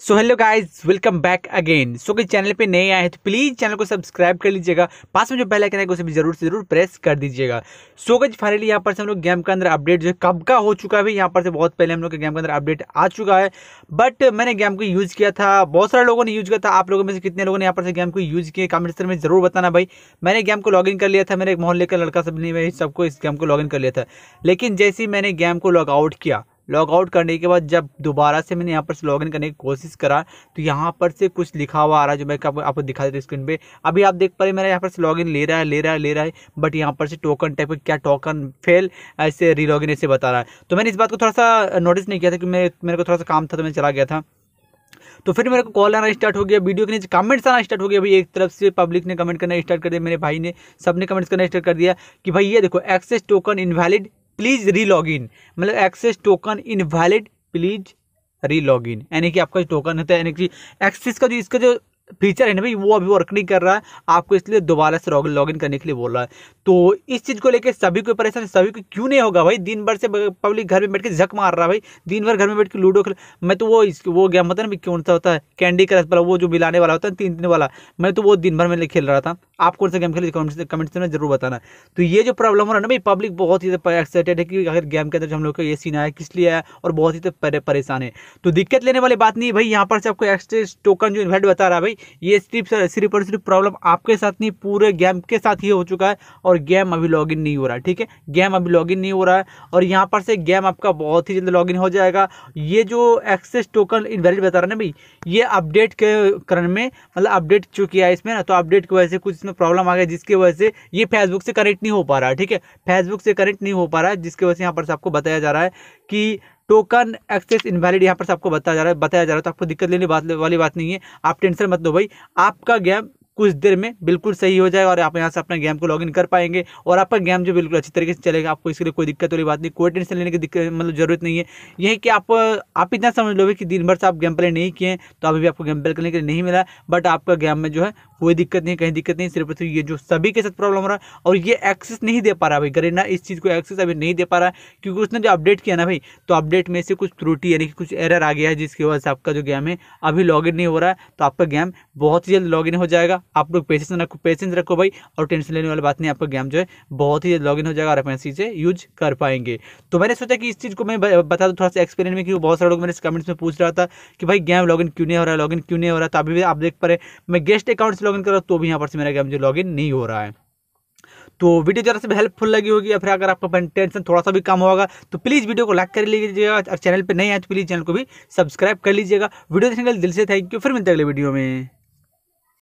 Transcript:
So hello guys welcome back again so कि channel पे नए आए हैं तो प्लीज़ चैनल को सब्सक्राइब कर लीजिएगा। पास में जो पहले आइकन है, उसे भी ज़रूर से ज़रूर प्रेस कर दीजिएगा। सो गज फाइनली यहाँ पर से हम लोग गेम के अंदर अपडेट जो है, कब का हो चुका है यहाँ पर से बहुत पहले हम लोग के गेम के अंदर अपडेट आ चुका है। बट मैंने गेम को यूज़ किया था, बहुत सारे लोगों ने यूज़ किया था। आप लोगों में से कितने लोगों ने यहाँ पर से गेम को यूज़ किया कमेंट सेक्शन में ज़रूर बताना भाई। मैंने गेम को लॉग कर लिया था, मेरे एक मोहल्ले का लड़का सबने सबको इस गेम को लॉग कर लिया था। लेकिन जैसे ही मैंने गेम को लॉग आउट किया लॉग आउट करने के बाद जब दोबारा से मैंने यहाँ पर से लॉगिन करने की कोशिश करा तो यहाँ पर से कुछ लिखा हुआ आ रहा है जो मैं आपको आपको दिखा देता स्क्रीन पे। अभी आप देख पा रहे मेरा यहाँ पर से लॉगिन ले रहा है, ले रहा है, ले रहा है बट यहाँ पर से टोकन टाइप का क्या टोकन फेल ऐसे रीलॉगिन ऐसे बता रहा है। तो मैंने इस बात को थोड़ा सा नोटिस नहीं किया था कि मेरे मेरे को थोड़ा सा काम था तो मैं चला गया था। तो फिर मेरे को कॉल आना स्टार्ट हो गया वीडियो के नीचे कमेंट्स आना स्टार्ट हो गया। भाई, एक तरफ़ से पब्लिक ने कमेंट करना स्टार्ट कर दिया, मेरे भाई ने, सबने कमेंट्स करना स्टार्ट कर दिया कि भाई, ये देखो access token invalid please re log in मतलब access token invalid please re log in यानी कि आपका जो टोकन होता है, यानी कि एक्सेस का जो, इसका जो फीचर है ना भाई, वो अभी वर्क नहीं कर रहा है, आपको इसलिए दोबारा से लॉग इन करने के लिए बोल रहा है। तो इस चीज़ को लेकर सभी को परेशान सभी को क्यों नहीं होगा भाई? दिन भर से पब्लिक घर में बैठ के झक मार रहा है भाई। दिन भर घर में बैठ के लूडो खेल, मैं तो वो वो गेम होता है ना कौन सा होता है? कैंडी क्रश वाला, वो जो मिलाने वाला होता है, तीन दिन वाला, मैं तो वो दिन भर में खेल रहा था। आप कौन सा गेम खेले कमेंट में ज़रूर बताना। तो ये जो प्रॉब्लम हो रहा है ना भाई पब्लिक बहुत ही एक्साइटेड है कि अगर गेम के अंदर हम लोग का ये सीन आया, किस लिए आया, और बहुत ही परेशान है। तो दिक्कत लेने वाली बात नहीं भाई, यहाँ पर से आपको एक्सट्रेस टोकन जो इन्वेट बता रहा है भाई ये सिर्फ़ सिर्फ़ और सिर्फ़ प्रॉब्लम आपके साथ नहीं, पूरे गेम के साथ ही हो चुका है और गेम अभी लॉगिन नहीं हो रहा है, ठीक है? गेम अभी लॉगिन नहीं हो रहा है और यहाँ पर से गेम आपका बहुत ही जल्द लॉगिन हो जाएगा। ये जो एक्सेस टोकन इनवैलिड बता रहा है ना भाई, ये अपडेट के क्रम में मतलब अपडेट जो है इसमें ना तो अपडेट की वजह से कुछ इसमें प्रॉब्लम आ गया, जिसकी वजह से ये फेसबुक से कनेक्ट नहीं हो पा रहा है ठीक है? फेसबुक से कनेक्ट नहीं हो पा रहा है जिसकी वजह से यहाँ पर से आपको बताया जा रहा है कि टोकन एक्सेस इनवैलिड यहाँ पर आपको बताया जा रहा है, बताया जा रहा है तो आपको दिक्कत लेने बात, वाली बात नहीं है। आप टेंशन मत लो भाई। आपका गेम कुछ देर में बिल्कुल सही हो जाएगा और आप यहाँ से अपने गेम को लॉगिन कर पाएँगे और आपका गेम जो बिल्कुल अच्छी तरीके से चलेगा, आपको इसके लिए कोई दिक्कत वाली बात नहीं, कोई टेंशन लेने की दिक्कत मतलब ज़रूरत नहीं है। यही कि आप आप इतना समझ लो कि दिन भर से आप गेम प्ले नहीं किए तो अभी भी आपको गेम प्ले करने के लिए नहीं मिला बट आपका गेम में जो है कोई दिक्कत नहीं, कहीं दिक्कत नहीं, सिर्फ़ ये जो सभी के साथ प्रॉब्लम हो रहा है और ये एक्सेस नहीं दे पा रहा भाई। गरेना इस चीज़ को एक्सेस अभी नहीं दे पा रहा है, क्योंकि उसने जो अपडेट किया ना भाई तो अपडेट में से कुछ त्रुटि यानी कि कुछ एरर आ गया है, जिसकी वजह से आपका जो गेम है, अभी लॉगिन नहीं हो रहा है। तो आपका गेम बहुत ही जल्द लॉगिन हो जाएगा। आप लोग पेशेंस रखो पेशेंस रखो भाई और टेंशन लेने वाली बात नहीं, आपका गेम जो है बहुत ही जल्द लॉग हो जाएगा और आप से यूज़ कर पाएँगे। तो मैंने सोचा कि इस चीज़ को मैं बता दूँ, थोड़ा सा एक्सपीरियंस में, क्योंकि बहुत सारे लोग मेरे कमेंट्स में पूछ रहा था कि भाई गेम लॉगिन क्यों नहीं हो रहा है लॉगिन क्यों नहीं हो रहा तो अभी आप देख पा रहे मैं गेस्ट अकाउंट लॉगिन करो तो भी यहाँ पर से मेरा गेम जो लॉगिन नहीं हो रहा है। तो वीडियो जरा से हेल्पफुल लगी होगी, या फिर अगर आपका टेंशन थोड़ा सा भी कम होगा तो प्लीज़ वीडियो को लाइक कर लीजिएगा, और चैनल पर नहीं आए तो प्लीज़ चैनल को भी सब्सक्राइब कर लीजिएगा। वीडियो देखने के लिए दिल से थैंक यू फिर मिलते अगले वीडियो में।